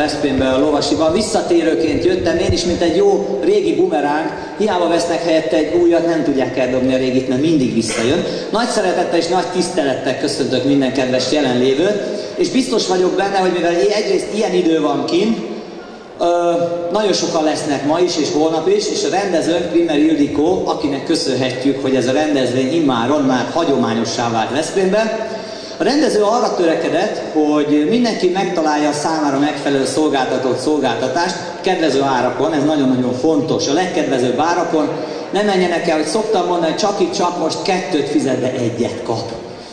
Veszprémbe a lovasiban. Visszatérőként jöttem én is, mint egy jó régi bumeráng. Hiába vesznek helyette egy újat, nem tudják eldobni a régit, mert mindig visszajön. Nagy szeretettel és nagy tisztelettel köszöntök minden kedves jelenlévőt, és biztos vagyok benne, hogy mivel egyrészt ilyen idő van kint, Ö, nagyon sokan lesznek ma is, és holnap is, és a rendezőnk Primer Ildikó, akinek köszönhetjük, hogy ez a rendezvény immáron már hagyományossá vált Veszprémben, a rendező arra törekedett, hogy mindenki megtalálja a számára megfelelő szolgáltatott szolgáltatást kedvező árakon, ez nagyon-nagyon fontos, a legkedvezőbb árakon. Ne menjenek el, hogy szoktam mondani, csak itt csak most kettőt fizet, de egyet kap.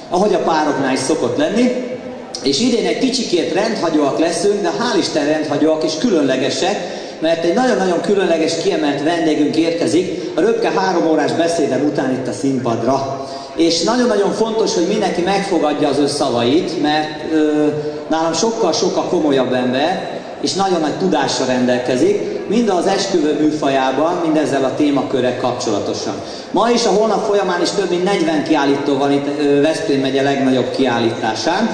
Ahogy a pároknál is szokott lenni. És idén egy kicsikét rendhagyóak leszünk, de hál' Isten rendhagyóak és különlegesek, mert egy nagyon-nagyon különleges, kiemelt vendégünk érkezik a röpke három órás beszédem után itt a színpadra. És nagyon-nagyon fontos, hogy mindenki megfogadja az ő szavait, mert ö, nálam sokkal-sokkal komolyabb ember, és nagyon nagy tudással rendelkezik, mind az esküvő műfajában, mind ezzel a témakörrel kapcsolatosan. Ma is a holnap folyamán is több mint 40 kiállító van itt Veszprém megye legnagyobb kiállításán,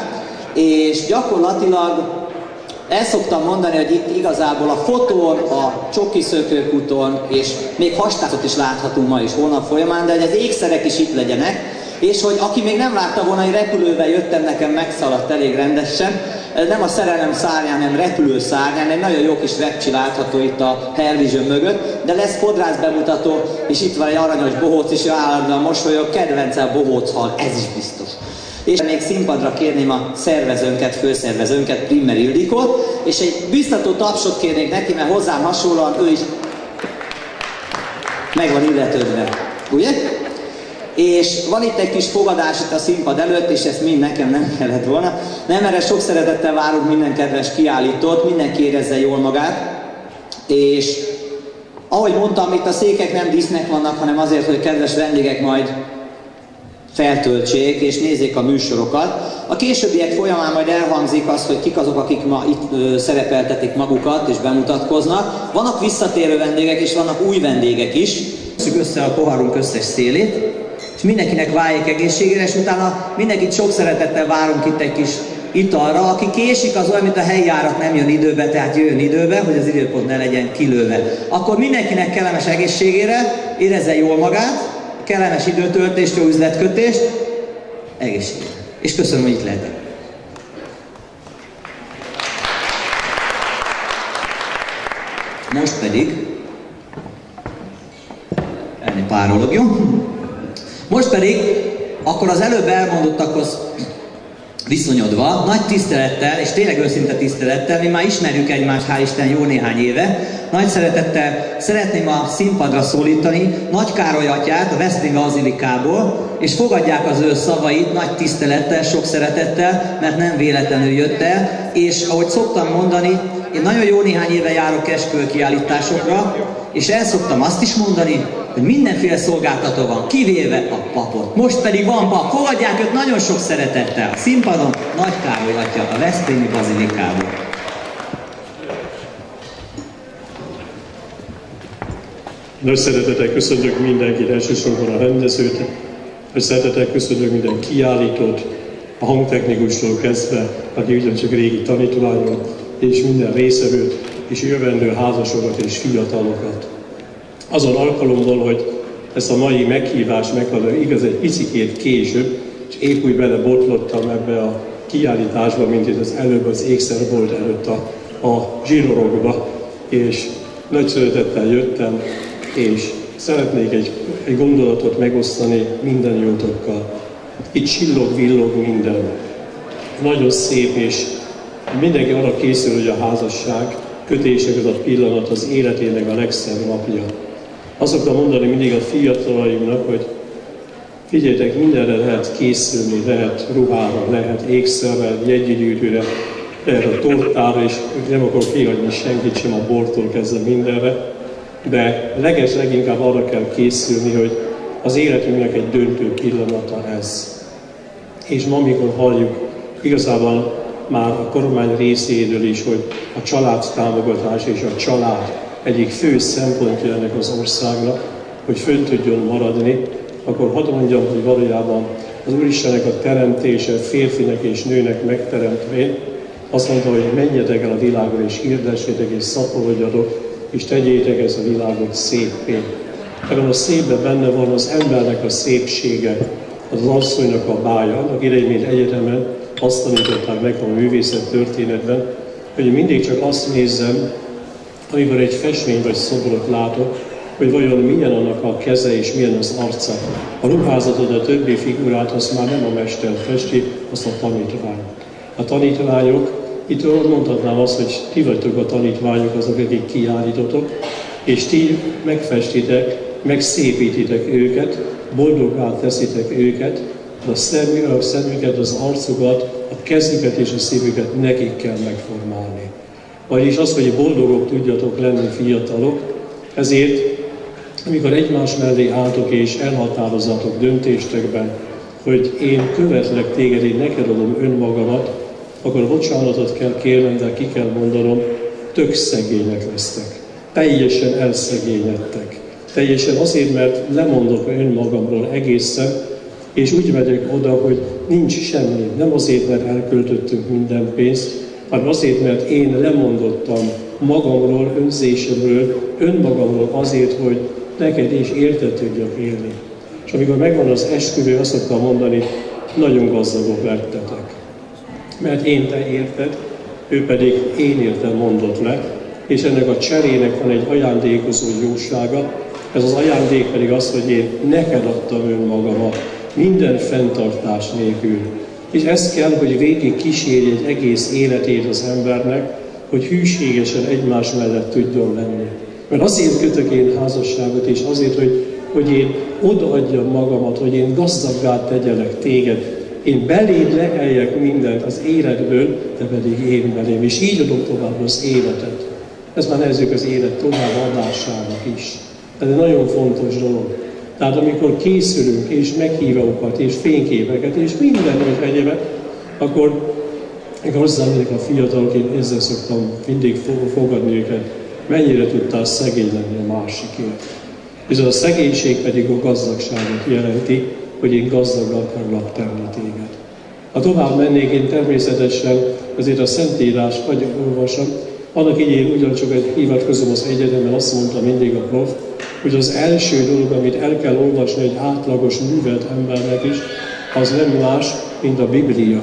és gyakorlatilag el szoktam mondani, hogy itt igazából a fotón, a csoki és még hastátot is láthatunk ma is holnap folyamán, de hogy az ékszerek is itt legyenek, és hogy aki még nem látta volna, hogy repülővel jöttem, nekem megszaladt elég rendesen, nem a szerelem szárnyán, hanem repülő szárnyán, egy nagyon jó kis repcsi látható itt a Hervision mögött, de lesz fodrász bemutató, és itt van egy aranyos bohóc, és állandóan mosolyog, kedvence a bohóc hal, ez is biztos. És még színpadra kérném a szervezőnket, főszervezőnket, Primmer Ildikot, és egy biztató tapsot kérnék neki, mert hozzám hasonlóan ő is meg van illetődve. Ugye? És van itt egy kis fogadás itt a színpad előtt, és ezt mind nekem nem kellett volna. Nem, erre sok szeretettel várunk minden kedves kiállítót, mindenki érezze jól magát. És ahogy mondtam, itt a székek nem dísznek vannak, hanem azért, hogy kedves vendégek majd feltöltsék és nézzék a műsorokat. A későbbiek folyamán majd elhangzik az, hogy kik azok, akik ma itt ö, szerepeltetik magukat és bemutatkoznak. Vannak visszatérő vendégek és vannak új vendégek is. Szük össze a poharunk összes szélét, és mindenkinek váljék egészségére, és utána mindenkit sok szeretettel várunk itt egy kis italra. Aki késik, az olyan, mint a helyi járat nem jön időbe, tehát jöjjön időbe, hogy az időpont ne legyen kilőve. Akkor mindenkinek kellemes egészségére, érezze jól magát, kellemes időtöltést, jó üzletkötést, egészségére. És köszönöm, hogy itt lehetek. Most pedig, elni párolog, jó? Most pedig, akkor az előbb elmondottakhoz viszonyodva, nagy tisztelettel, és tényleg őszinte tisztelettel, mi már ismerjük egymást, hál' Isten, jó néhány éve, nagy szeretettel szeretném a színpadra szólítani Nagy Károly atyát a Veszprém Bazilikából, és fogadják az ő szavait nagy tisztelettel, sok szeretettel, mert nem véletlenül jött el, és ahogy szoktam mondani, én nagyon jó néhány éve járok esküvő kiállításokra, és el szoktam azt is mondani, hogy mindenféle szolgáltató van, kivéve a papot. Most pedig van pap, fogadják őt nagyon sok szeretettel. A színpadon Nagy Károly atya, a Veszprémi Bazilikából. Nagy szeretettel köszönjük mindenkit, elsősorban a rendezőt, nagy szeretettel köszönjük minden kiállítót, a hangtechnikustól kezdve, aki ugyancsak régi tanítványom, és minden részevőt, és jövendő házasokat és fiatalokat. Azon alkalommal, hogy ezt a mai meghívást meghallom, igaz egy picikét később, és épp úgy belebotlottam ebbe a kiállításba, mint itt az előbb az ékszerbolt előtt a, a zsírorogba, és nagy szeretettel jöttem, és szeretnék egy, egy gondolatot megosztani minden jótokkal. Itt csillog, villog minden. Nagyon szép, és mindenki arra készül, hogy a házasság, kötések az a pillanat az életének a legszebb napja. Azt szoktam mondani mindig a fiatalaimnak, hogy figyeljetek, mindenre lehet készülni, lehet ruhára, lehet ékszerre, jegygyűjtőre, lehet a tortára, és nem akarok kihagyni senkit sem a bortól kezdve mindenre, de leges leginkább arra kell készülni, hogy az életünknek egy döntő pillanata ez. És ma, amikor halljuk, igazából már a kormány részéről is, hogy a család támogatás és a család egyik fő szempontja ennek az országnak, hogy fönn tudjon maradni, akkor hadd mondjam, hogy valójában az Úristennek a teremtése férfinek és nőnek megteremtvén azt mondta, hogy menjetek el a világra, és hirdessétek, és szaporodjatok, és tegyétek ezt a világot szépé. Ebben a szépben benne van az embernek a szépsége, az asszonynak a bája. Annak idején, mint egyetemen azt tanították meg a művészet történetben, hogy mindig csak azt nézzem, amikor egy festmény vagy szobrot látok, hogy vajon milyen annak a keze és milyen az arca. A ruházatot, a többi figurát, azt már nem a mester festi, azt a tanítvány. A tanítványok, itt mondhatnám azt, hogy ti vagytok a tanítványok, azok, akik kiállítotok, és ti megfestitek, megszépítitek őket, boldoggá teszitek őket, a, szemü, a szemüket, az arcukat, a kezüket és a szívüket nekik kell megformálni. Vagyis az, hogy boldogok tudjatok lenni fiatalok, ezért amikor egymás mellé álltok és elhatározatok döntéstekben, hogy én követlek téged, én neked adom önmagamat, akkor bocsánatot kell kérnem, de ki kell mondanom, tök szegények lesztek. Teljesen elszegényedtek. Teljesen azért, mert lemondok önmagamról egészen, és úgy megyek oda, hogy nincs semmi. Nem azért, mert elköltöttünk minden pénzt, hanem azért, mert én lemondottam magamról, önzésemről, önmagamról azért, hogy neked is érted tudjak élni. És amikor megvan az esküvő, azt szoktam mondani, nagyon gazdagok lettetek. Mert én te érted, ő pedig én értem mondott le, és ennek a cserének van egy ajándékozó jósága, ez az ajándék pedig az, hogy én neked adtam önmagamat, minden fenntartás nélkül. És ez kell, hogy végig kísérj egy egész életét az embernek, hogy hűségesen egymás mellett tudjon lenni. Mert azért kötök én házasságot, és azért, hogy, hogy én odaadjam magamat, hogy én gazdaggá tegyelek téged. Én beléd leheljek mindent az életből, te pedig én belém. És így adom tovább az életet. Ez már nevezzük az élet továbbadásának is. Ez egy nagyon fontos dolog. Tehát amikor készülünk, és meghívókat, és fényképeket, és minden hogy egyébet, akkor amikor hozzám a fiatalok, én ezzel szoktam mindig fogadni őket, mennyire tudtál szegény lenni a másikért. És a szegénység pedig a gazdagságot jelenti, hogy én gazdag akarlak tenni téged. Ha tovább mennék, én természetesen azért a Szentírás vagy olvasom, annak idején ugyancsak egy hivatkozom az egyetemen, azt mondta mindig a prof, hogy az első dolog, amit el kell olvasni egy átlagos művelt embernek is, az nem más, mint a Biblia.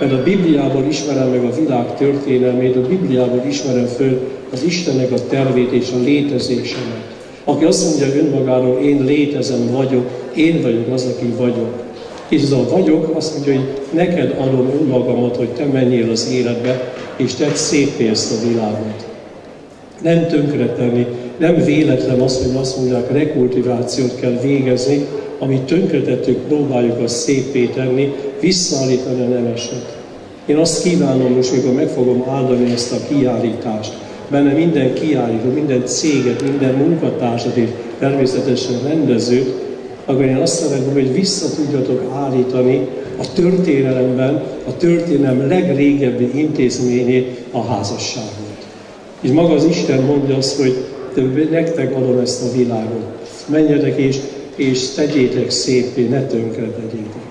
Mert a Bibliából ismerem meg a világ történelmét, a Bibliából ismerem föl az Istennek a tervét és a létezésemet. Aki azt mondja önmagáról, én létezem, vagyok, én vagyok az, aki vagyok. És ez a vagyok azt mondja, hogy neked adom önmagamat, hogy te menjél az életbe, és tedd szépé ezt a világot. Nem tönkretenni, nem véletlen az, hogy azt mondják, rekultivációt kell végezni, amit tönkretettük, próbáljuk azt szépé tenni, visszaállítani a nemeset. Én azt kívánom most, amikor meg fogom áldani ezt a kiállítást, benne minden kiállító, minden céget, minden munkatársat és természetesen rendezőt, akkor én azt szeretném, hogy vissza tudjatok állítani a történelemben a történelem legrégebbi intézményét, a házasságot. És maga az Isten mondja azt, hogy nektek adom ezt a világot. Menjetek és, és tegyétek szépé, ne tönkre tegyétek.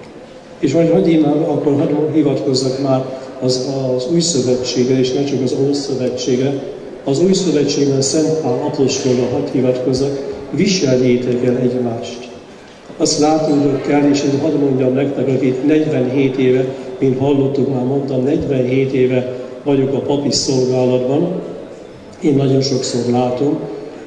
És majd én már, akkor hadd hivatkozzak már az, az új szövetségre, és ne csak az Ószövetségre. Az új szövetségben Szent Pál apostolra hadd hivatkozzak, viseljétek el egymást. Azt látunk kell, és én hadd mondjam nektek, akik 47 éve, mint hallottuk már mondtam, 47 éve vagyok a papi szolgálatban, én nagyon sokszor látom,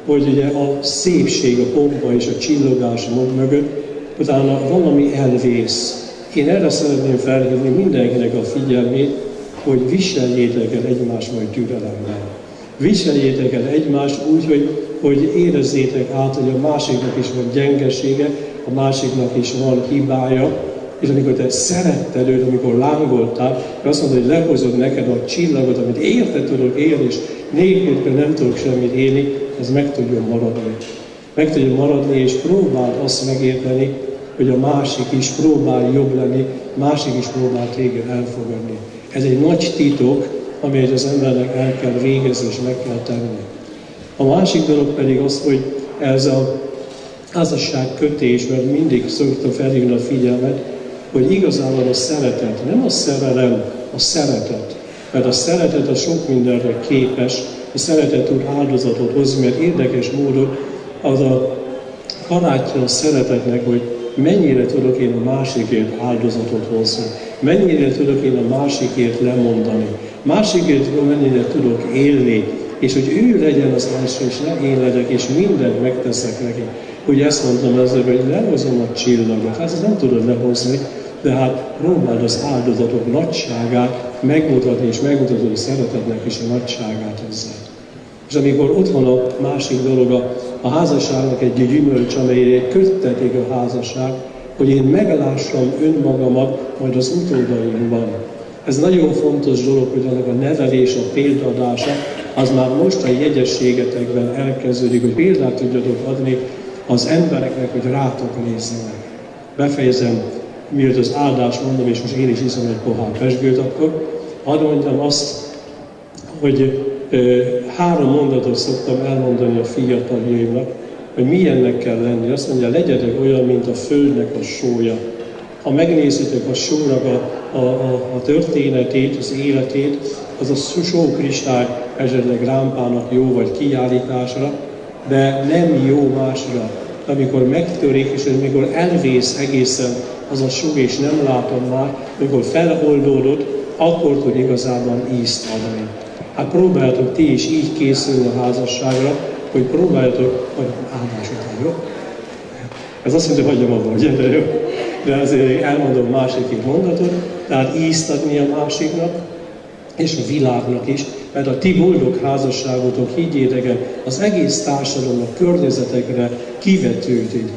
hogy ugye a szépség, a pompa és a csillogás mögött utána valami elvész. Én erre szeretném felhívni mindenkinek a figyelmét, hogy viseljétek el egymást majd türelemmel. Viseljétek el egymást úgy, hogy, hogy érezzétek át, hogy a másiknak is van gyengesége, a másiknak is van hibája, és amikor te szeretted őt, amikor lángoltál, akkor azt mondod, hogy lehozod neked a csillagot, amit érte tudok élni, és nélkül nem tudok semmit élni, ez meg tudjon maradni. Meg tudjon maradni, és próbáld azt megérteni, hogy a másik is próbál jobb lenni, másik is próbál téged elfogadni. Ez egy nagy titok, amelyet az embernek el kell végezni és meg kell tenni. A másik dolog pedig az, hogy ez a házasság kötésben mindig szoktam felhívni a figyelmet, hogy igazából a szeretet, nem a szerelem, a szeretet. Mert a szeretet a sok mindenre képes, a szeretet tud áldozatot hozni, mert érdekes módon az a barátja a szeretetnek, hogy mennyire tudok én a másikért áldozatot hozni, mennyire tudok én a másikért lemondani, másikért mennyire tudok élni, és hogy ő legyen az első, és ne én legyek, és mindent megteszek neki. Hogy ezt mondtam ezzel, hogy lehozom a csillagot. Hát ezt nem tudod lehozni, de hát próbáld az áldozatok nagyságát megmutatni, és megmutatod a szeretetnek is a nagyságát ezzel. És amikor ott van a másik dolog, a, a házasságnak egy gyümölcs, amelyre köttetik a házasság, hogy én meglássam önmagamat majd az utódaimban. Ez nagyon fontos dolog, hogy a nevelés, a példadása, az már most a jegyességetekben elkezdődik, hogy példát tudjatok adni az embereknek, hogy rátok nézzenek. Befejezem, miért az áldást mondom, és most én is iszom egy pohár pesgőt, akkor hadd mondjam azt, hogy három mondatot szoktam elmondani a fiataljaimnak, hogy milyennek kell lenni. Azt mondja, legyetek olyan, mint a földnek a sója. Ha megnézitek a sónak a, a, a, a történetét, az életét, az a sókristály esetleg rámpának jó vagy kiállításra, de nem jó másra. Amikor megtörik, és amikor elvész egészen az a só, és nem látom már, amikor feloldódott, akkor tud igazában ízt adni. Hát próbáljátok ti is így készülni a házasságra, hogy próbáljátok, hogy áldás után, jó? Ez azt mondja, hagyjam abba, hogy de jó? De azért elmondom másik mondatot, tehát ízt adni a másiknak, és a világnak is, mert a ti boldog házasságotok, higgyétek az egész társadalomnak, környezetekre kivetődik.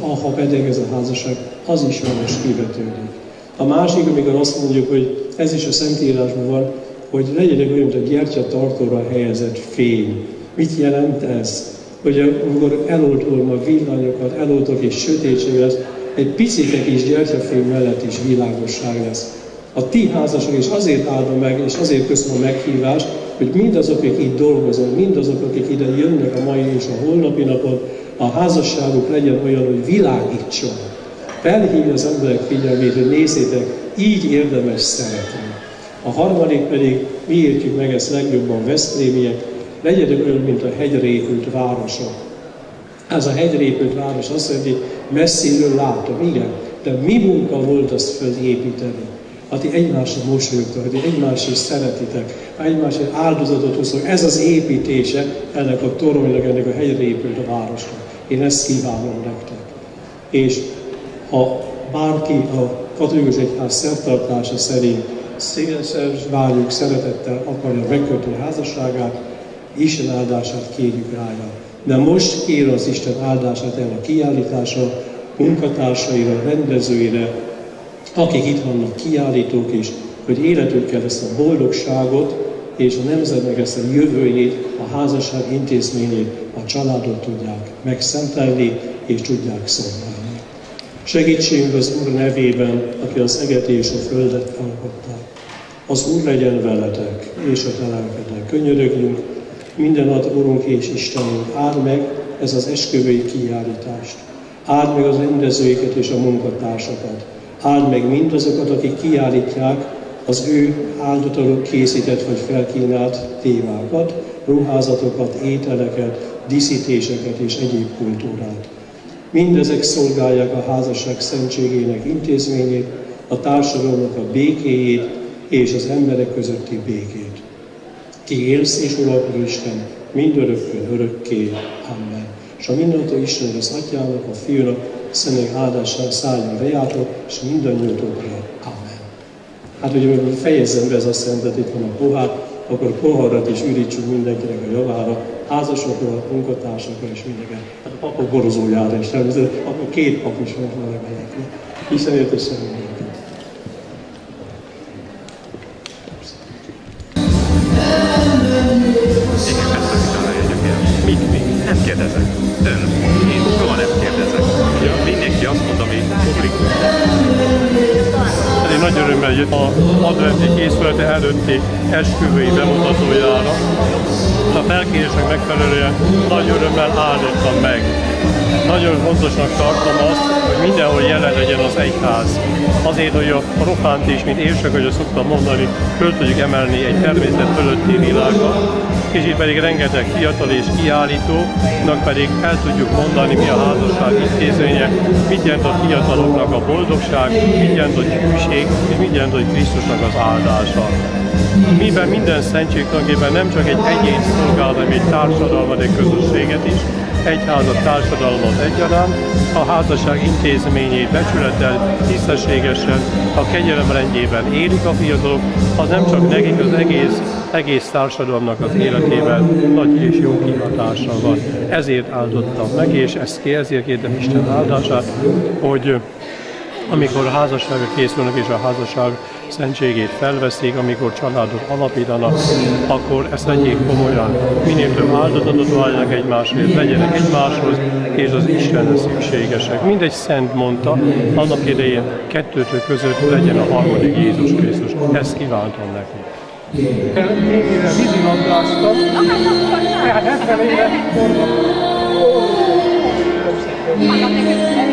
Ha pedig ez a házasság, az is most kivetődik. A másik, amikor azt mondjuk, hogy ez is a Szentírásban van, hogy legyenek olyan, mint a gyertya helyezett fény. Mit jelent ez? Hogy amikor eloltom a villanyokat, eloltok és sötétség lesz, egy picit kis gyertyafény mellett is világosság lesz. A ti házasok is azért áldom meg, és azért köszönöm a meghívást, hogy mindazok, akik itt dolgoznak, mindazok, akik ide jönnek a mai és a holnapi napon, a házasságuk legyen olyan, hogy világítson. Felhívja az emberek figyelmét, hogy nézzétek, így érdemes szeretni. A harmadik pedig, mi értjük meg ezt legjobban Veszprémiek, legyenek olyan, mint a hegyre épült városok. Ez a hegyre épült város azt jelenti, messziről látom, igen, de mi munka volt azt felépíteni? Ha ti egymásra mosolyogtok, ha ti egymásra szeretitek, egymásra áldozatot hoztok, ez az építése ennek a toronynak, ennek a hegyre épült a városnak. Én ezt kívánom nektek. És ha bárki a katolikus egyház szertartása szerint szélesebb vágyjuk szeretettel akarja megkötni házasságát, Isten áldását kérjük rája. De most kér az Isten áldását el a kiállítása, munkatársaira, rendezőire, akik itt vannak kiállítók is, hogy életükkel ezt a boldogságot és a nemzetnek ezt a jövőjét, a házasság intézményét, a családot tudják megszentelni és tudják szolgálni. Segítségünk az Úr nevében, aki az eget és a földet alkotta. Az Úr legyen veletek, és a te Könyörögjünk, minden ad Urunk és Istenünk, áld meg ez az esküvői kiállítást. Áld meg az rendezőiket és a munkatársakat. Áld meg mindazokat, akik kiállítják az ő áldotalok készített vagy felkínált tévákat, ruházatokat, ételeket, díszítéseket és egyéb kultúrát. Mindezek szolgálják a házasság szentségének intézményét, a társadalomnak a békéjét és az emberek közötti békét. Ki élsz és uralkodó Isten, mindörökkön, örökké. Amen. És a mindentől Isten az Atyának, a Fiúnak, Szentek áldásán szálljon bejátok, és mindannyiótokra. Amen. Hát amikor fejezzem be ez a szentet, itt van a pohár, akkor poharat is ürítsünk mindenkinek a javára, házasokra, munkatársakra és mindenki. Hát a papok borozójára is, természetesen, akkor két pap is van legalább. Hiszen értesen Én nagy örömmel jött a adventi készülete előtti esküvői bemutatójára. A felkérésnek megfelelően nagy örömmel áldottam meg Nagyon fontosnak tartom azt, hogy mindenhol jelen legyen az egyház. Azért, hogy a profánt is, mint érsek, hogy szoktam mondani, föl tudjuk emelni egy természet fölötti világba, és itt pedig rengeteg fiatal és kiállítónak pedig el tudjuk mondani, mi a házasság intézménye, mit jelent a fiataloknak a boldogság, mit jelent a hűség, és mit jelent, hogy Krisztusnak az áldása. Miben minden szentség tulajdonképpen nem csak egy egyén szolgál, hanem egy társadalmat, egy közösséget is, egyházat, társadalmat egyaránt, a házasság intézményét becsülettel, tisztességesen, a kegyelem rendjében élik a fiatalok, az nem csak nekik, az egész, egész társadalomnak az életében nagy és jó kihatása van. Ezért áldottam meg, és ezt ki, ezért kértem Isten áldását, hogy amikor a házasságra készülnek és a házasság szentségét felveszik, amikor családot alapítanak, akkor ezt vegyék komolyan. Minél több áldozatot váljanak egymásért, legyenek egymáshoz, és az Istenhez szükségesek. Mindegy szent mondta, annak idején kettőtök között legyen a harmadik Jézus Krisztus. Ezt kívántam neki. Végére vízilabdáztam, tehát 70 éve Annak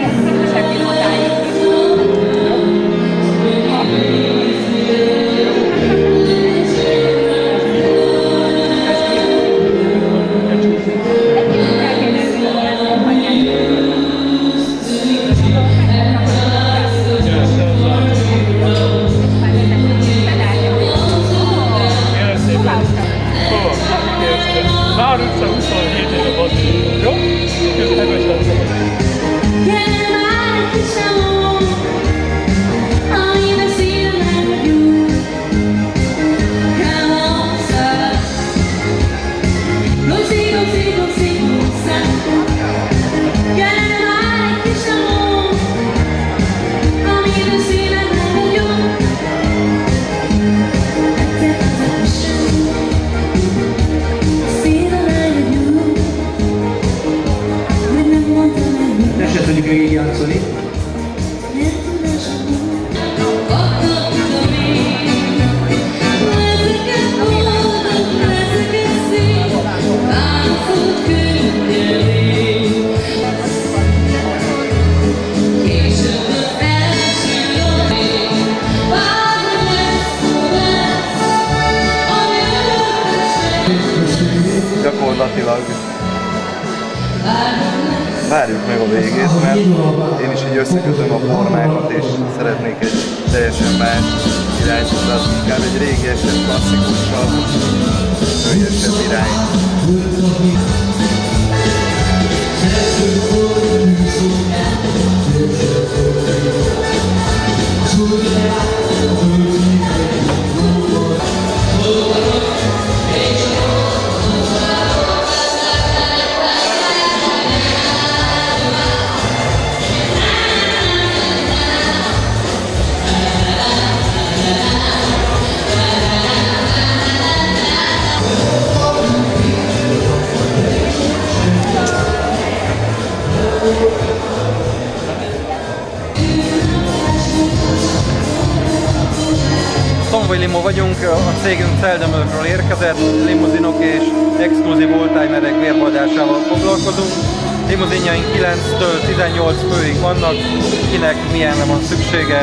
limo vagyunk, a cégünk Szeldemövről érkezett, limuzinok és exkluzív oldtimerek bérboldásával foglalkozunk. Limuzinjaink 9-től 18 főig vannak, kinek milyenre van szüksége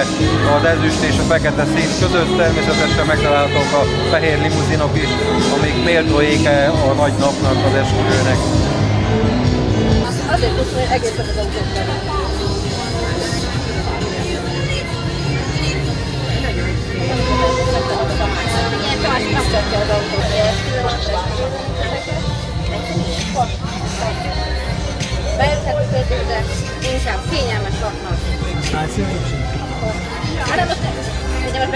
az ezüst és a fekete szín között. Természetesen megtalálhatók a fehér limuzinok is, amik méltó éke a nagy napnak, az esküvőnek. Azért hogy egészen az megtartja az. Bejöthetünk, de inkább kényelmes laknak. Hát most. Ugye most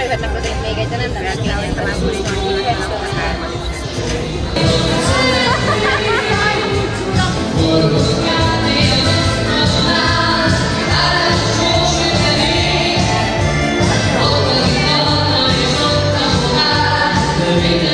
még egy, de nem nem kényelmes, talán 20 living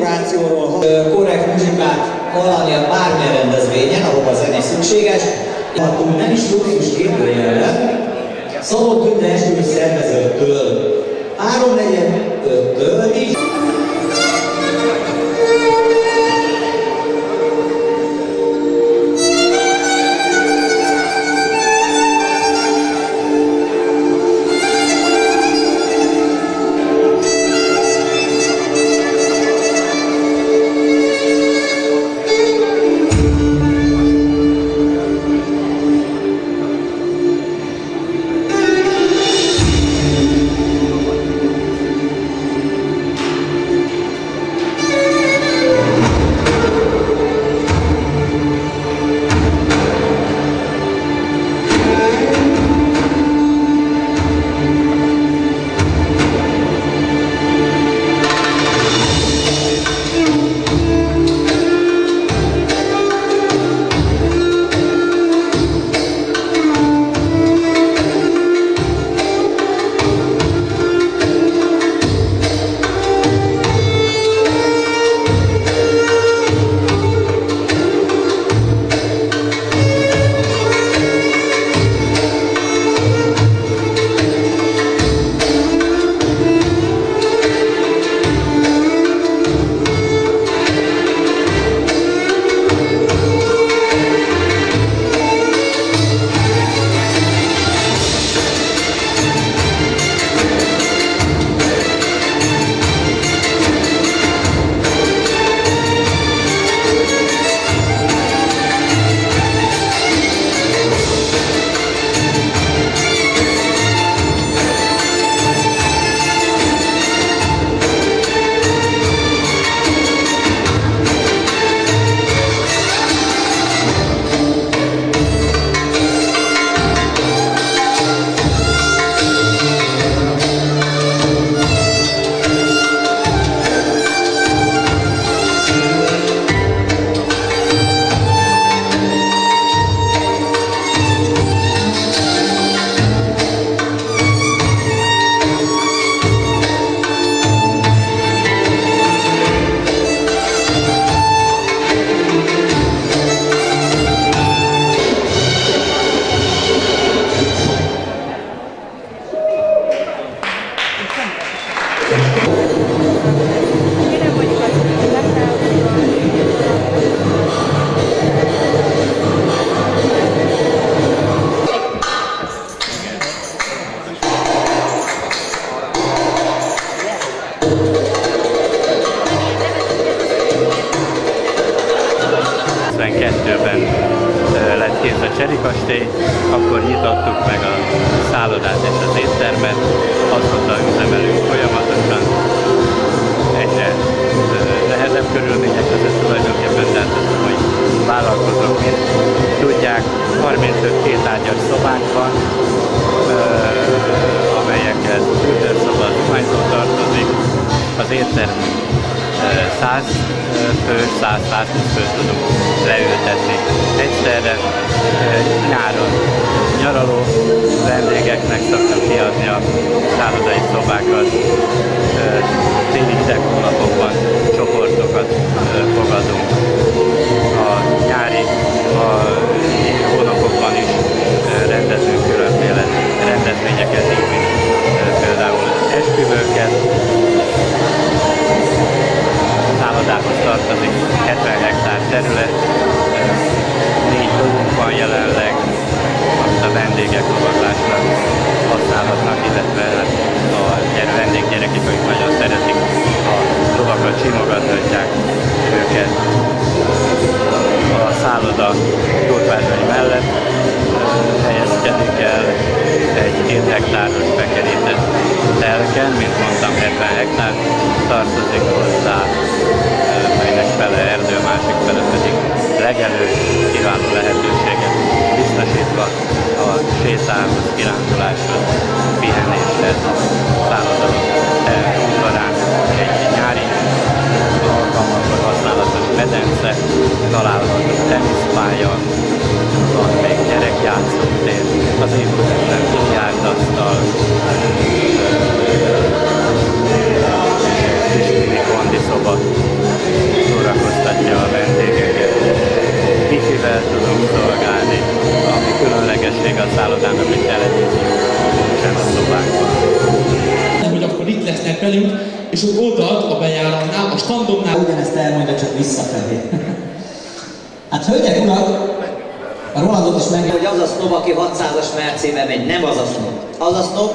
dekorációról, korrekt muzsikát hallani a bármilyen rendezvényen, ahol a zene szükséges. Attól nem is luxus kérdőjelre, Szabó Tünde esküvő szervezőtől, 3 4 5 től háromnegyed öttől is, cserikastély, akkor nyitottuk meg a szállodát és az éttermet, azóta üzemelünk folyamatosan, egyre nehezebb körülmények között tulajdonképpen, tehát az, hogy vállalkozók, mint tudják, 35 kétágyas szobánk van, amelyekhez fürdőszoba, zuhányzó tartozik, az étterm 100 fő, 100-120 főt tudunk leültetni egyszerre. Nyáron nyaraló vendégeknek szoktam kiadni a szállodai szobákat, téli hideg hónapokban csoportokat fogadunk. A nyári a hónapokban is rendezünk különféle rendezvényeket, így mint például esküvőket, szállodához tartozik 70 hektár terület, négy lóvunk van jelenleg, azt a vendégek lovaglásra használhatnak, illetve hát a gyere, vendéggyerekek, akik nagyon szeretik a lovakat simogathatják őket. A szálloda Gyurványai mellett helyezkedik el egy 7 hektáros bekerített telken, mint mondtam 70 hektár tartozik hozzá, melynek fele erdő, másik fele pedig legelő kiváló lehetőséget megy, nem az a sznob. Az a sznob,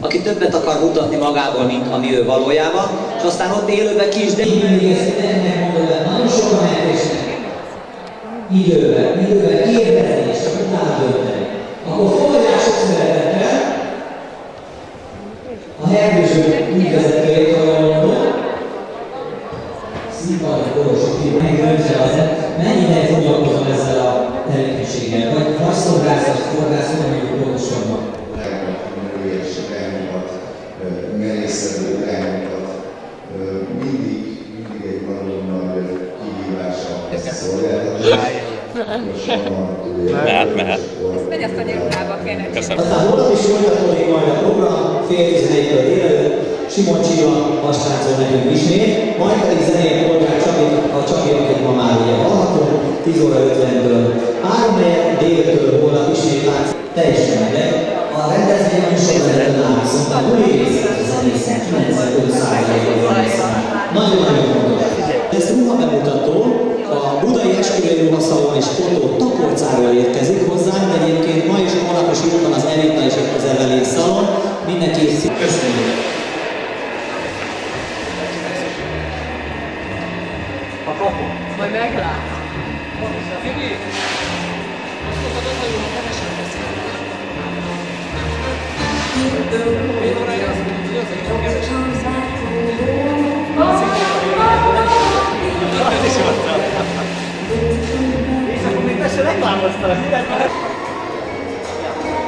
aki többet akar mutatni magából, mint ami ő valójában, és aztán ott élőben ki is de... Időben, időben kérdezni, és utána dönteni. Akkor fogadják sok szeretettel a herdősök ügyvezetőjét, ha jól mondom, Szívai Korosok megdöntse az mennyire foglalkozom ezzel a tevékenységgel, vagy rasszorgászat, forgászat, mondjuk pontosabban. Művészek elmutat, merészelő elmutat, mindig, mindig egy nagyon nagy kihívása ez a szolgáltatás. Mehet, mehet. Azt a nyelvlába kéne. Köszönöm. Aztán holnap is folytatódik majd a program, fél 11-től délelőtt, Simon Csilla vastáncol nekünk ismét, majd pedig zenei Polgár Csabi, a Csabi, akit ma már ugye hallhatunk, 10 óra 50-től. 3 déltől holnap ismét látsz, teljesen megyek. A rendezvény a műsorvezető nálam szóval a buli részlet a zenészek 95%-ban Nagyon-nagyon fontos. Ez ruha bemutató, a budai esküvői ruhaszalon és fotó Takorcáról érkezik hozzánk, egyébként ma is holnap is itt van az Elita és az Evelyn szalon. Mindenki is szí- köszönjük! Majd meglát.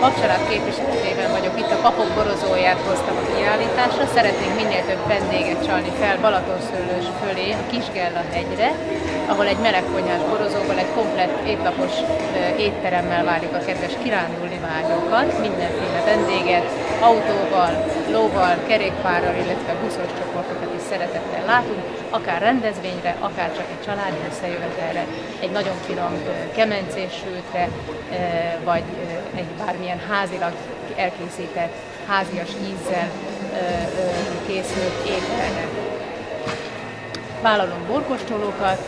Papcsalád képviseletében vagyok itt, a papok borozóját hoztam a kiállításra. Szeretnénk minél több vendéget csalni fel Balatonszőlős fölé, a Kisgella hegyre, ahol egy melegkonyhás borozóval egy komplett étlapos étteremmel várjuk a kedves kirándulni vágyókat, mindenféle vendéget, autóval, lóval, kerékpárral, illetve buszos csoportokat is szeretettel látunk, akár rendezvényre, akár csak egy családi összejövetelre, egy nagyon finom kemencés sültre, vagy egy bármilyen házilag elkészített, házias ízzel készült ételre. Vállalunk borkostolókat,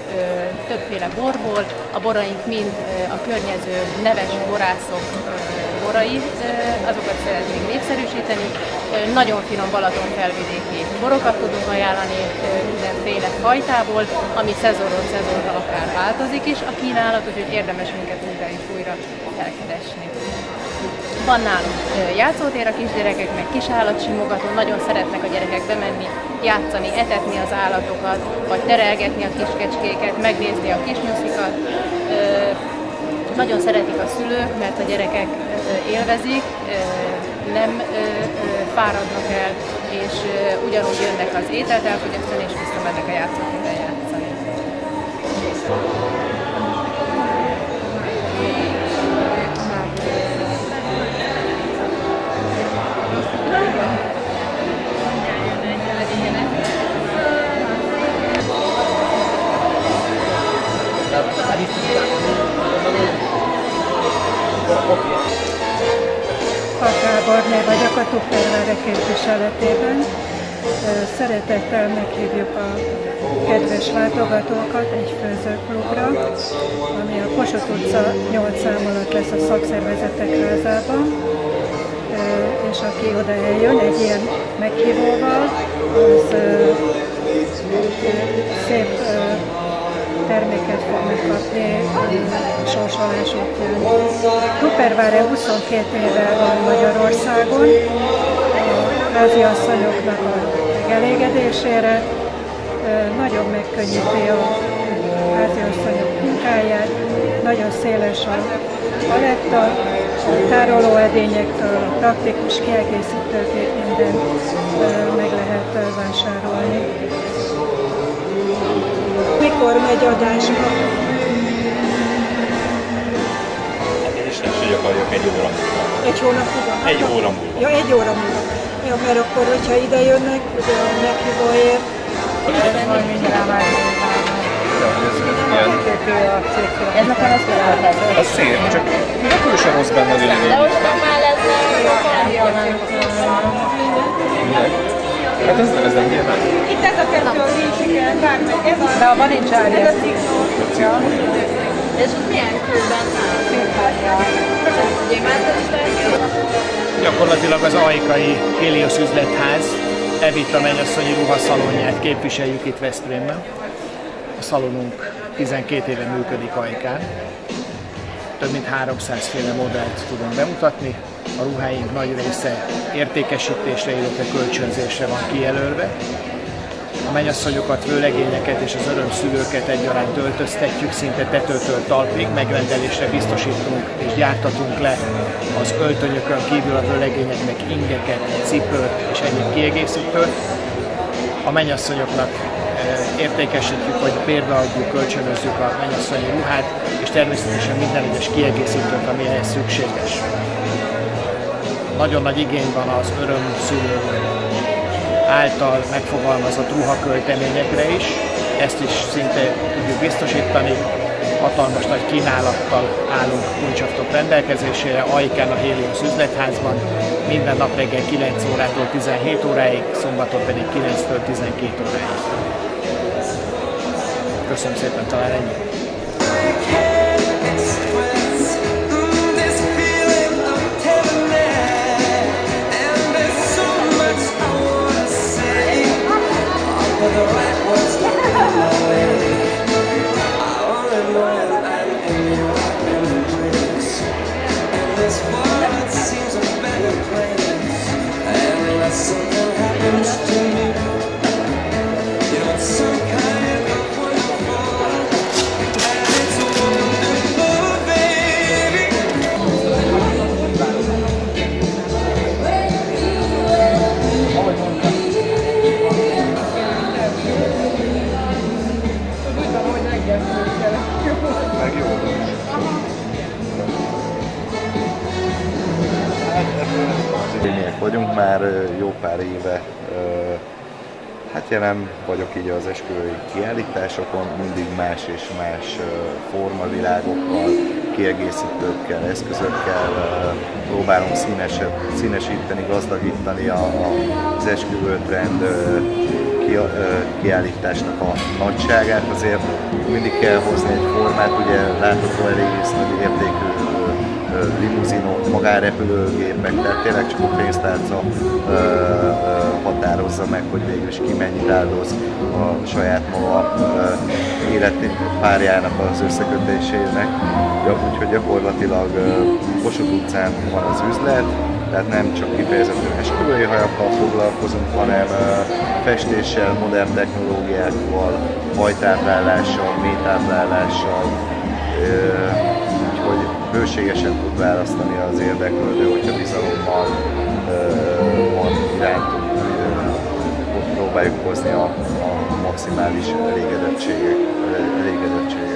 többféle borból, a boraink mind a környező neves borászok borai, azokat szeretnénk népszerűsíteni. Nagyon finom Balaton felvidéki borokat tudunk ajánlani mindenféle fajtából, ami szezonról szezonra akár változik is a kínálat, úgyhogy érdemes minket újra és újra elkeresni. Van nálunk játszótér a kisgyerekeknek, kis állatsimogató, nagyon szeretnek a gyerekek bemenni, játszani, etetni az állatokat, vagy terelgetni a kiskecskéket, megnézni a kisnyuszikat. Nagyon szeretik a szülők, mert a gyerekek élvezik, nem fáradnak el, és ugyanúgy jönnek az ételt elfogyasztani, és visszamennek a játszótéren Gáborné vagyok a Tupperware képviseletében. Szeretettel meghívjuk a kedves látogatókat egy főzőklubra, ami a Kossuth utca 8 szám alatt lesz a szakszervezetek házában. És aki oda eljön egy ilyen meghívóval, az szép terméket fog megkapni sorsolás útján. Tupperware 22 éve van Magyarországon, a háziasszonyoknak a megelégedésére. Nagyon megkönnyíti a háziasszonyok munkáját, nagyon széles a paletta, a tárolóedényektől, a praktikus kiegészítőkig minden meg lehet vásárolni. Mikor megy adásba? Én is nem vagyok, vagyok egy óra múlva. Egy hónap múlva? Egy óra múlva. Ja, egy óra múlva. Ja, mert akkor, hogyha ide jönnek, ugye a meghívóért, Ez nekem az következő. Az szép, csak akkor sem rossz benne De lévő. most már lesz Hát ez, ez nem nyilván. Itt ez a kettő a résiken, bármely. Ez a, De abban nincs árja. ez a cikló. Ja. És milyen kőben Gyakorlatilag az ajkai Helios üzletház Evita mennyasszonyi ruhaszalonját képviseljük itt Veszprémben. A szalonunk 12 éve működik ajkán. Több mint 300 féle modellt tudunk bemutatni. A ruháink nagy része értékesítésre, illetve kölcsönzésre van kijelölve. A mennyasszonyokat, vőlegényeket és az örömszülőket egyaránt öltöztetjük szinte tetőtől talpig, megrendelésre biztosítunk és gyártatunk le az öltönyökön kívül a vőlegényeknek ingeket, cipőt és egyéb kiegészítőt. A mennyasszonyoknak eh, értékesítjük, vagy bérbeadjuk, kölcsönözzük a mennyasszonyi ruhát, és természetesen minden egyes kiegészítőt, ami ehhez szükséges. Nagyon nagy igény van az örömszülő által megfogalmazott ruhakölteményekre is. Ezt is szinte tudjuk biztosítani. Hatalmas nagy kínálattal állunk kuncsaftok rendelkezésére, Ajkán a Helios üzletházban, minden nap reggel 9 órától 17 óráig, szombaton pedig 9-től 12 óráig. Köszönöm szépen, talán ennyi. Vagyunk már jó pár éve. Hát jelen vagyok így az esküvői kiállításokon, mindig más és más formavilágokkal, kiegészítőkkel, eszközökkel próbálunk színeset, színesíteni, gazdagítani az esküvőtrend kiállításnak a nagyságát. Azért mindig kell hozni egy formát, ugye látható elég nagy értékű limuzinok, magánrepülőgépek, tehát tényleg csak a pénztárca ö, ö, határozza meg, hogy végül is ki mennyit áldoz a saját maga ö, életpárjának az összekötésének. Ja, úgyhogy gyakorlatilag Kossuth utcán van az üzlet, tehát nem csak kifejezetten esküvői hajakkal foglalkozunk, hanem festéssel, modern technológiákkal, hajtáblálással, úgyhogy bőségesen tud választani az érdeklődő, hogyha bizalommal van irántunk, ott próbáljuk hozni a, a maximális elégedettséget. elégedettséget.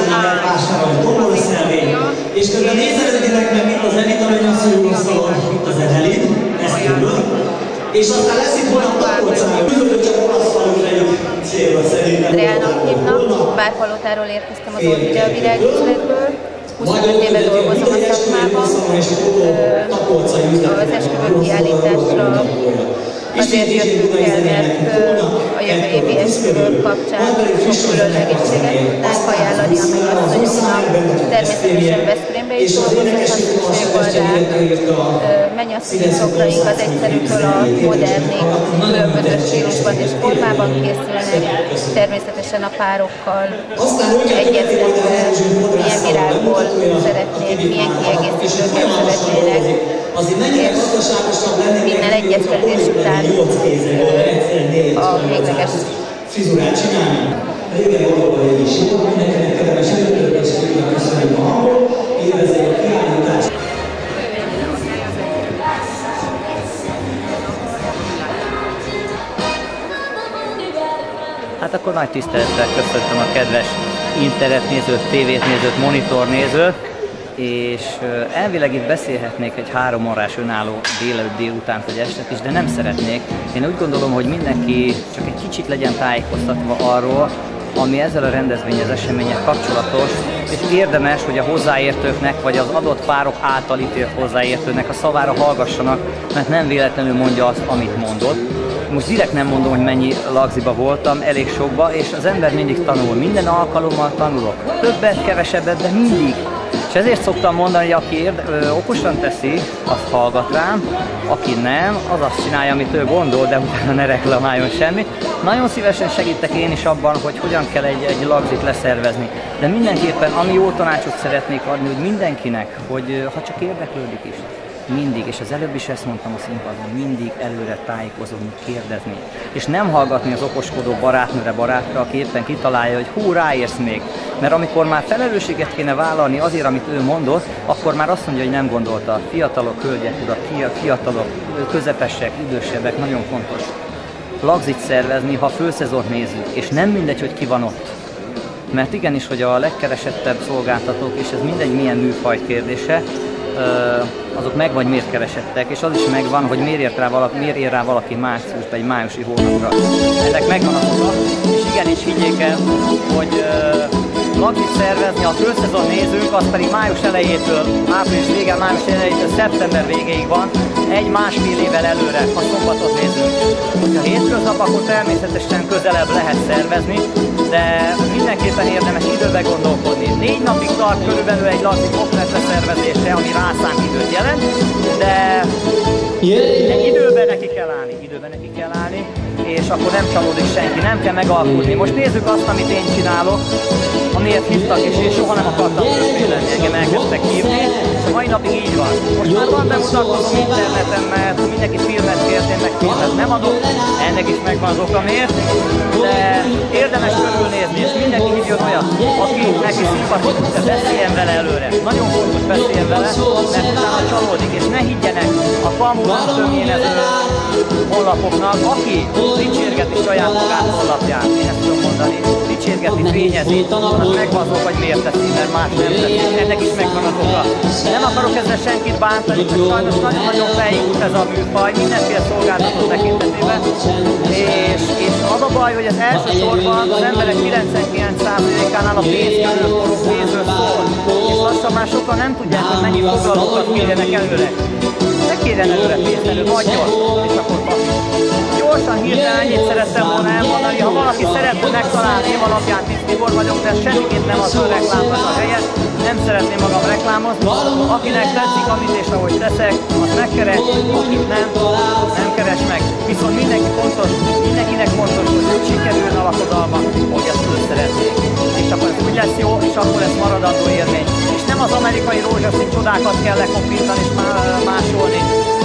Lehet vásárolni tombola szelvény. És közben nézelődileg meg mint az Evita menyasszonyúrosztalon, mint az Evelyn, ezt tudod. És aztán lesz itt holnap Tapolcán, bizony, csak olasz falut megyünk célba szerintem. Andreának hívnak, Bárpalotáról érkeztem az Orchidea Virágüzletből. 25 éve dolgozom a szakmában. Az esküvő kiállításra azért jöttünk el, mert ö, a jövő évi esküvő kapcsán sok különlegességet tudnánk ajánlani a mennyasszonyoknak. Természetesen Veszprémbe is dolgozunk, ha szükség van rá. Ö, Mennyasszonyi szokraink az egyszerűtől a modernig különböző stílusban és formában készülnek. Természetesen a párokkal egyeztetve, milyen virágból szeretnék, milyen kiegészítőket szeretnének, és minden egyeztetés után a végleges frizurát csinálni. Jövő gondolva egy is jó, mindenkinek kedves időt, és köszönjük a hangot, élvezzék a kiállítást. Hát akkor nagy tisztelettel köszöntöm a kedves internetnézőt, tévét nézőt, monitornézőt, és elvileg itt beszélhetnék egy három órás önálló délelőtt, délután vagy estet is, de nem szeretnék. Én úgy gondolom, hogy mindenki csak egy kicsit legyen tájékoztatva arról, ami ezzel a rendezvényez események kapcsolatos, és érdemes, hogy a hozzáértőknek, vagy az adott párok által ítélt hozzáértőnek a szavára hallgassanak, mert nem véletlenül mondja azt, amit mondott. Most direkt nem mondom, hogy mennyi lagziba voltam, elég sokba, és az ember mindig tanul. Minden alkalommal tanulok. Többet, kevesebbet, de mindig. És ezért szoktam mondani, hogy aki érde, ö, okosan teszi, azt hallgat rám, aki nem, az azt csinálja, amit ő gondol, de utána ne reklamáljon semmit. Nagyon szívesen segítek én is abban, hogy hogyan kell egy, egy lagzit leszervezni. De mindenképpen, ami jó tanácsot szeretnék adni, hogy mindenkinek, hogy ha csak érdeklődik is, mindig, és az előbb is ezt mondtam a színpadon, mindig előre tájékozódni, kérdezni. És nem hallgatni az okoskodó barátnőre, barátra, aki éppen kitalálja, hogy hú, ráérsz még. Mert amikor már felelősséget kéne vállalni azért, amit ő mondott, akkor már azt mondja, hogy nem gondolta. Fiatalok, hölgyek, urak, fia- fiatalok, közepesek, idősebbek, nagyon fontos. Lagzit szervezni, ha főszezont nézzük, és nem mindegy, hogy ki van ott. Mert igenis, hogy a legkeresettebb szolgáltatók, és ez mindegy milyen műfaj kérdése, azok meg vagy miért keresettek, és az is megvan, hogy miért, ért rá valaki, miért ér rá valaki márciusban egy májusi hónapra. Ennek megvan az oka, és igenis higgyék el, hogy lagzit szervezni, ha főszezon nézünk, az pedig május elejétől, április vége, május elejétől szeptember végéig van, egy-másfél évvel előre, ha szombatot nézünk. Hogyha hétköznap, akkor természetesen közelebb lehet szervezni, de mindenképpen érdemes időbe gondolkodni. Négy napig tart körülbelül egy lazi komplet leszervezése, ami rászánk időt jelent, de, de időben neki kell állni, időben neki kell állni, és akkor nem csalódik senki, nem kell megalkudni. Most nézzük azt, amit én csinálok, amiért hívtak, és én soha nem akartam közpél lenni, engem elkezdtek hívni, a mai napig így van. Most már van bemutatkozom interneten, mert mindenki filmet kért, én meg filmet nem adok, ennek is megvan az oka miért, de érdemes körülnézni, hívjon olyat, aki neki szimpatikus, de beszéljen vele előre. Nagyon fontos beszéljen vele, mert utána csalódik, és ne higgyenek a famulán töményező honlapoknak, aki dicsérgeti saját magát honlapján, én ezt tudom mondani, dicsérgeti, fényezi, az megvazol, vagy miért teszi, mert más nem teszi. Ennek is megvan az oka. Nem akarok ezzel senkit bántani, csak sajnos nagyon-nagyon fejút ez a műfaj, mindenféle szolgáltató tekintetében, és, és az a baj, hogy az elsősorban az emberek 99%-ánál a pénz körül forog, pénzről szól, és lassan már sokan nem tudják, hogy mennyi foglalókat kérjenek előre. Ne kérjen előre pénzt elő, adjon, és akkor papír. Gyorsan hirtelen ennyit szerettem volna elmondani, ha valaki szeretne megtalálni év alapján Tiszt Tibor vagyok, de semmiképp nem az ön reklámnak a helye, nem szeretném magam reklámozni. Akinek tetszik, amit és ahogy teszek, azt megkeres, akit nem, nem keres meg. Viszont mindenki fontos, mindenkinek fontos, hogy úgy sikerüljön a lakodalma, hogy ezt ő. És akkor ez úgy lesz jó, és akkor ez maradandó élmény. És nem az amerikai rózsaszín csodákat kell lekopintani és má- másolni,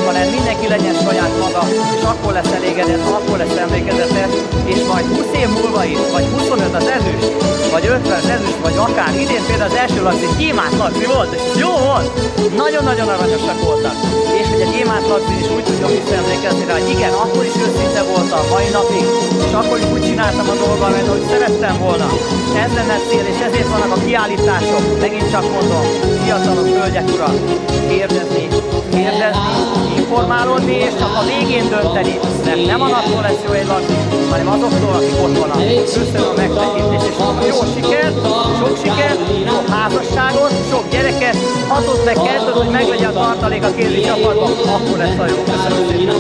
hanem mindenki legyen saját maga, és akkor lesz elégedett, akkor lesz emlékezetes, és majd 20 év múlva is, vagy 25 az ezüst, vagy 50 az ezüst, vagy akár idén például az első lagzi gyémánt lagzi volt, jó volt! Nagyon-nagyon aranyosak voltak. Hogy a gyémánt lagzi is úgy tudjon visszaemlékezni rá, hogy igen, akkor is őszinte voltam, mai napig, és akkor is úgy csináltam a dolgomat, hogy szerettem volna. Ez lenne cél, és ezért vannak a kiállítások. Megint csak mondom, fiatalok, hölgyek, urak, kérdezni, kérdezni, informálódni, és csak a végén dönteni, mert nem annaktól lesz jó egy hanem azoktól, akik ott vannak. Köszönöm a megtekintés, és jó sikert, sok sikert, sok házasságot, sok gyereket, hatott meg kezdőd, hogy meglegyen a tartalék a kézi csapatban, akkor lesz a jó. Köszönöm szépen.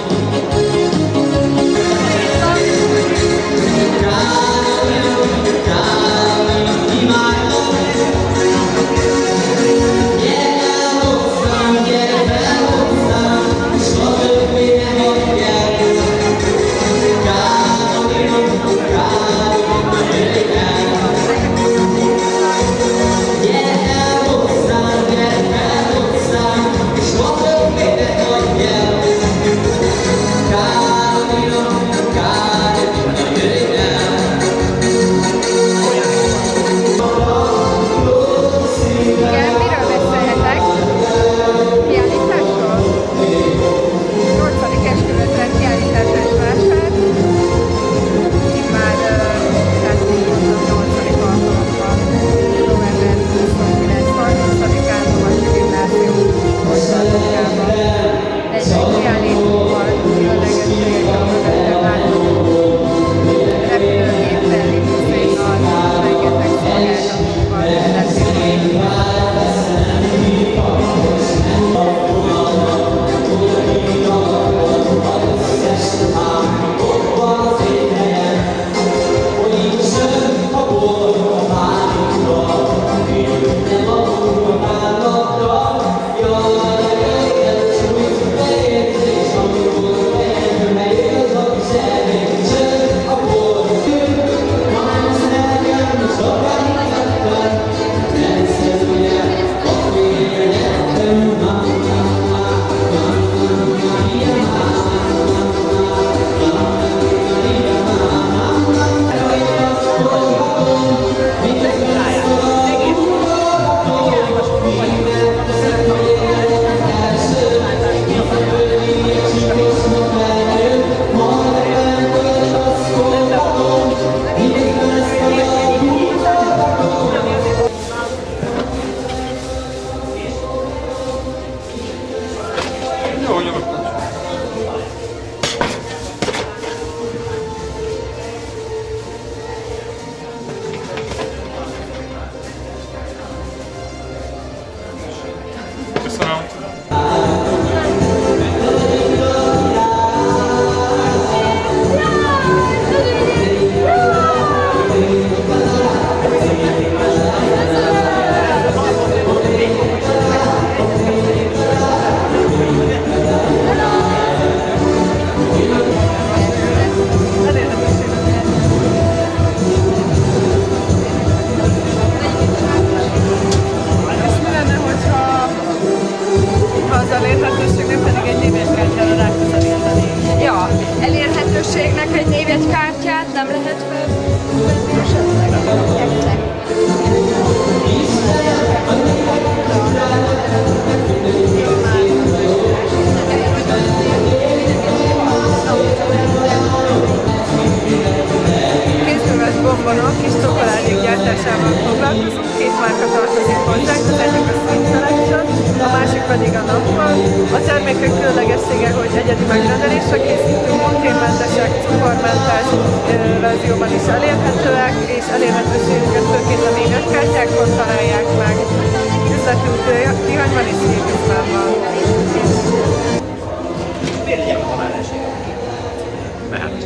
Jó, nyugodtan. Köszönöm.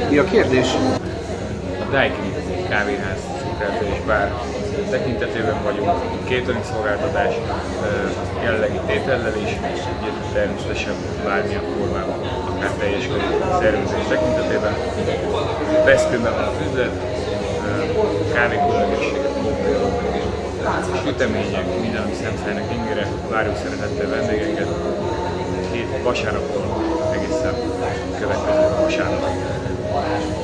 Mi a kérdés? A Daikin kávéház, és bár tekintetében vagyunk. Catering szolgáltatás jelenlegi tétellel is, természetesen bármilyen formában, akár teljes körű szervezés tekintetében. Veszprőben van az üzlet, ö, kávé különlegességek, koktailok, sütemények, minden, ami szemszállnak ingere, várjuk szeretettel vendégeket. Két vasárnaptól egészen következő Flash.